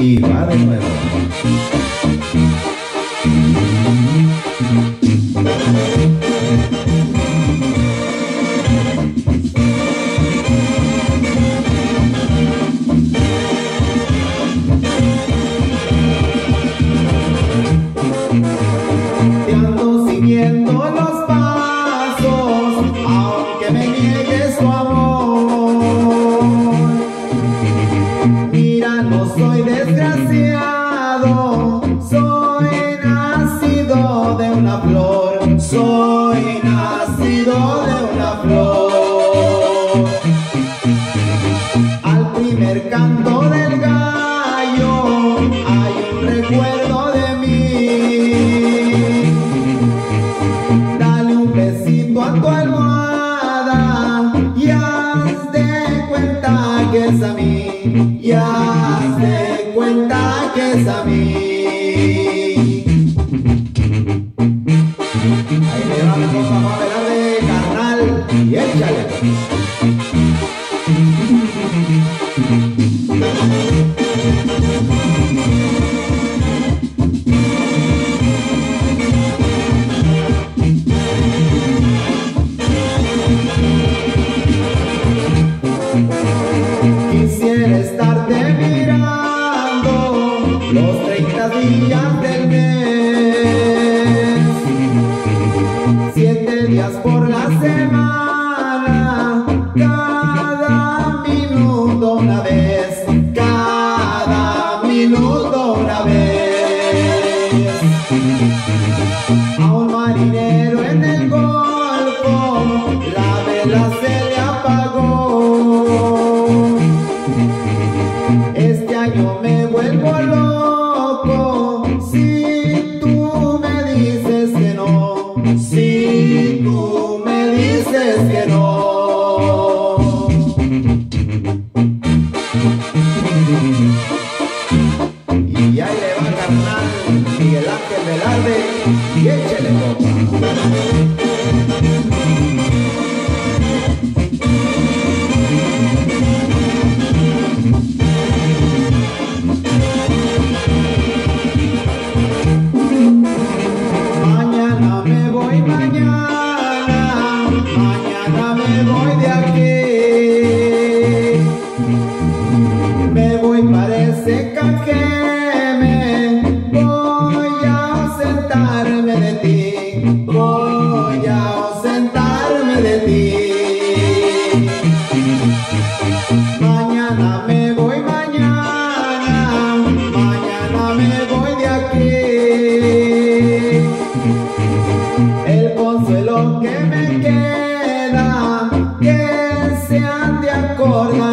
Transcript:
Y va de nuevo. Soy desgraciado, soy nacido de una flor, soy nacido de una flor. Al primer canto del gallo hay un recuerdo de mí. Dale un besito a tu almohada y haz de cuenta que es a mí. Y haz de cuenta que es a mí. Ahí le va la cosa, vamos a bailar de carnal y échale. 30 días del mes, siete días por la semana, cada minuto una vez, cada minuto una vez. A un marinero en el golfo, la vela se le apagó. Este año me mañana, mañana me voy de aquí. Me voy para ese cajeme, voy a ausentarme de ti, voy a ausentarme de ti. Mañana me voy, mañana, mañana me voy de aquí. Me